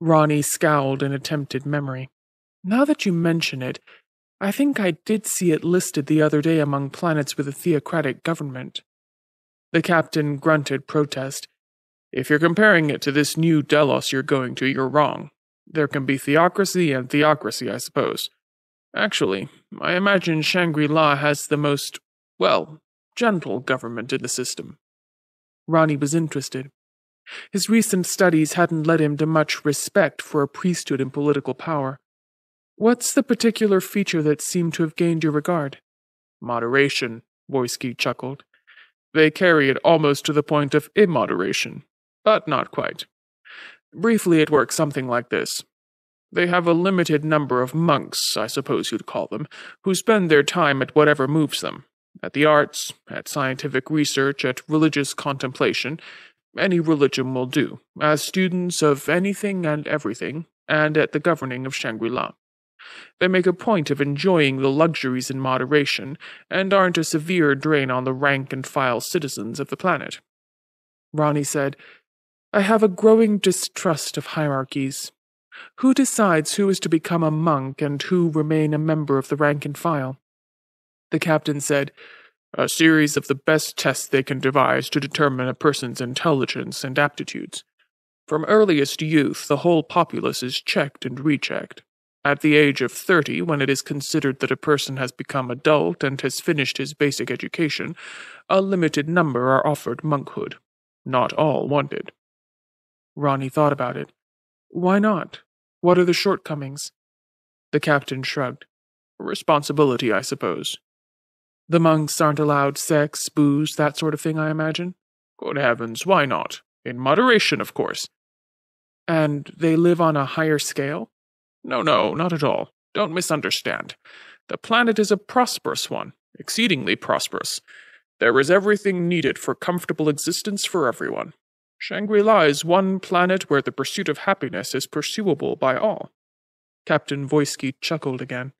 Ronnie scowled in attempted memory. Now that you mention it, I think I did see it listed the other day among planets with a theocratic government. The captain grunted protest. If you're comparing it to this new Delos you're going to, you're wrong. There can be theocracy and theocracy, I suppose. Actually, I imagine Shangri La has the most, well, gentle government in the system. Ronnie was interested. His recent studies hadn't led him to much respect for a priesthood in political power. What's the particular feature that seemed to have gained your regard? Moderation, Voysky chuckled. They carry it almost to the point of immoderation, but not quite. Briefly, it works something like this. They have a limited number of monks, I suppose you'd call them, who spend their time at whatever moves them at the arts, at scientific research, at religious contemplation. Any religion will do, as students of anything and everything, and at the governing of Shangri La. They make a point of enjoying the luxuries in moderation, and aren't a severe drain on the rank and file citizens of the planet. Ronnie said, I have a growing distrust of hierarchies. Who decides who is to become a monk and who remain a member of the rank and file? The captain said, A series of the best tests they can devise to determine a person's intelligence and aptitudes. From earliest youth, the whole populace is checked and rechecked. At the age of 30, when it is considered that a person has become adult and has finished his basic education, a limited number are offered monkhood. Not all wanted. Ronnie thought about it. Why not? What are the shortcomings? The captain shrugged. Responsibility, I suppose. The monks aren't allowed sex, booze, that sort of thing, I imagine? Good heavens, why not? In moderation, of course. And they live on a higher scale? No, no, not at all. Don't misunderstand. The planet is a prosperous one, exceedingly prosperous. There is everything needed for comfortable existence for everyone. Shangri La is one planet where the pursuit of happiness is pursuable by all. Captain Voisky chuckled again.